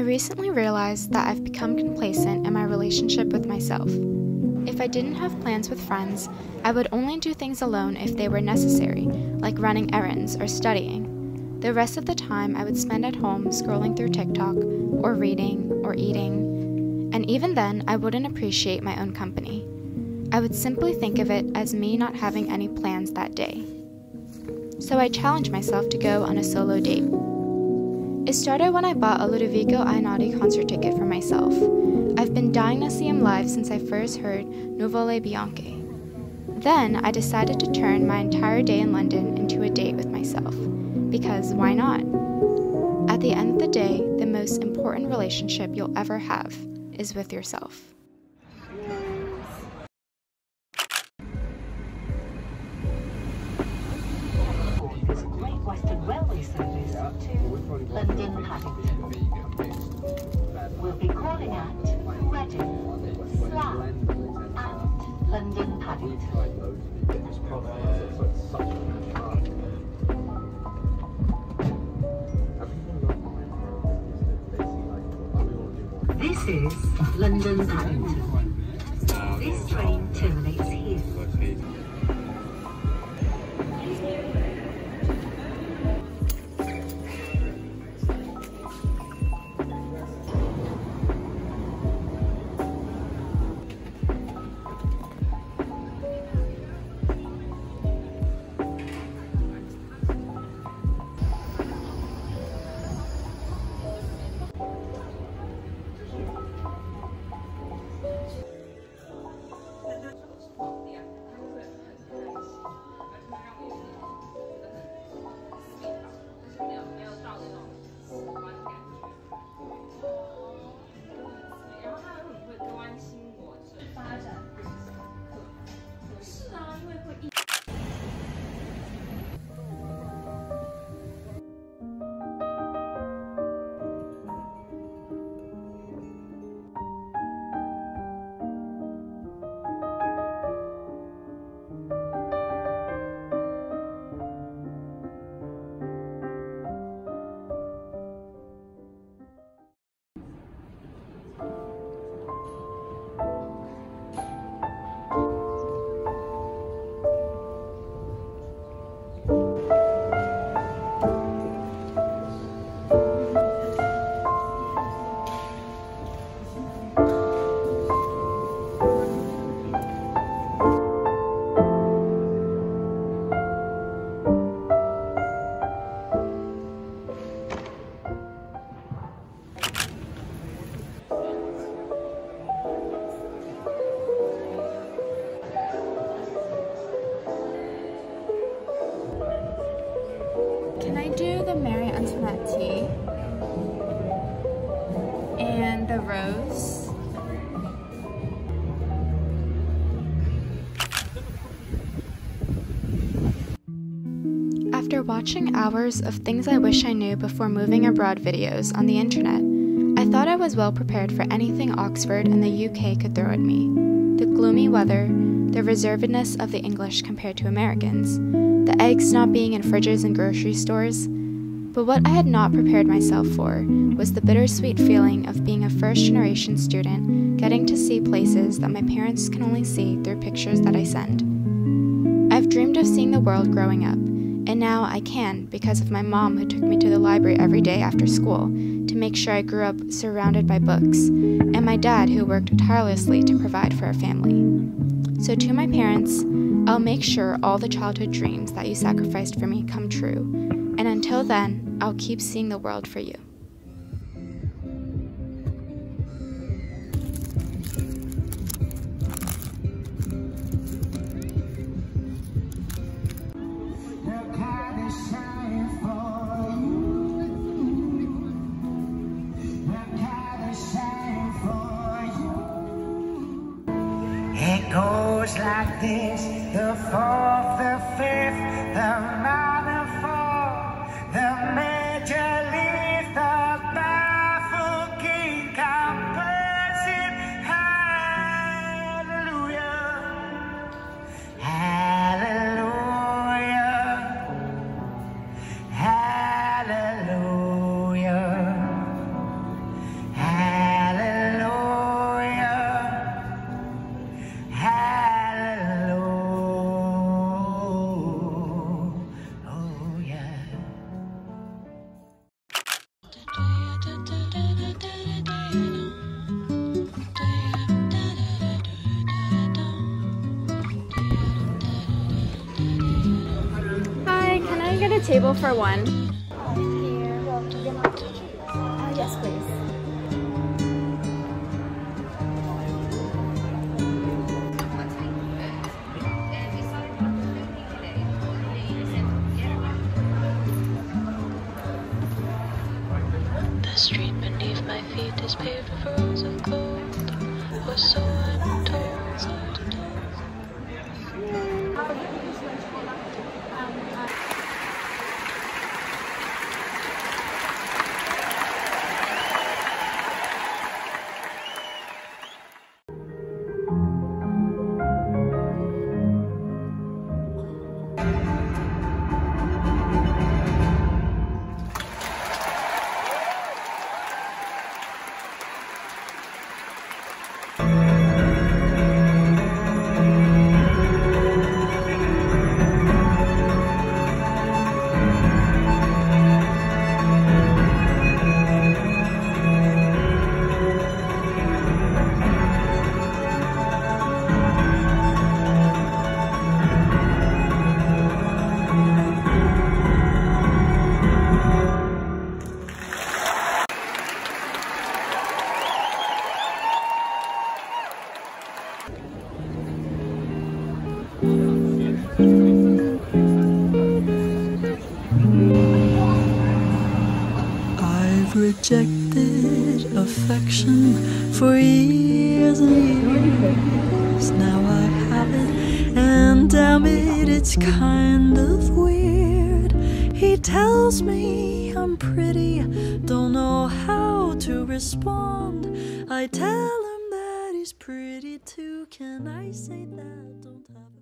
recently realized that I've become complacent in my relationship with myself. If I didn't have plans with friends, I would only do things alone if they were necessary, like running errands or studying. The rest of the time, I would spend at home scrolling through TikTok, or reading, or eating. And even then, I wouldn't appreciate my own company. I would simply think of it as me not having any plans that day. So I challenged myself to go on a solo date. It started when I bought a Ludovico Einaudi concert ticket for myself. I've been dying to see him live since I first heard Nuvole Bianche. Then I decided to turn my entire day in London into a date with myself. Because why not? At the end of the day, the most important relationship you'll ever have is with yourself. London Paddington. We'll be calling at Reading, Slough, and London Paddington. This is London Paddington. Antoinette tea? And the rose? After watching hours of things I wish I knew before moving abroad videos on the internet, I thought I was well prepared for anything Oxford and the UK could throw at me. The gloomy weather, the reservedness of the English compared to Americans, the eggs not being in fridges and grocery stores. But what I had not prepared myself for was the bittersweet feeling of being a first generation student getting to see places that my parents can only see through pictures that I send. I've dreamed of seeing the world growing up, and now I can because of my mom who took me to the library every day after school to make sure I grew up surrounded by books, and my dad who worked tirelessly to provide for our family. So, to my parents, I'll make sure all the childhood dreams that you sacrificed for me come true, and until then, I'll keep seeing the world for you. It goes like this the fourth, the fifth, the table for one. Yes, please. The street beneath my feet is paved with rows of gold. Or so I'm told. Rejected affection for years and years. Now I have it, and damn it, it's kind of weird. He tells me I'm pretty, don't know how to respond. I tell him that he's pretty too. Can I say that? Don't have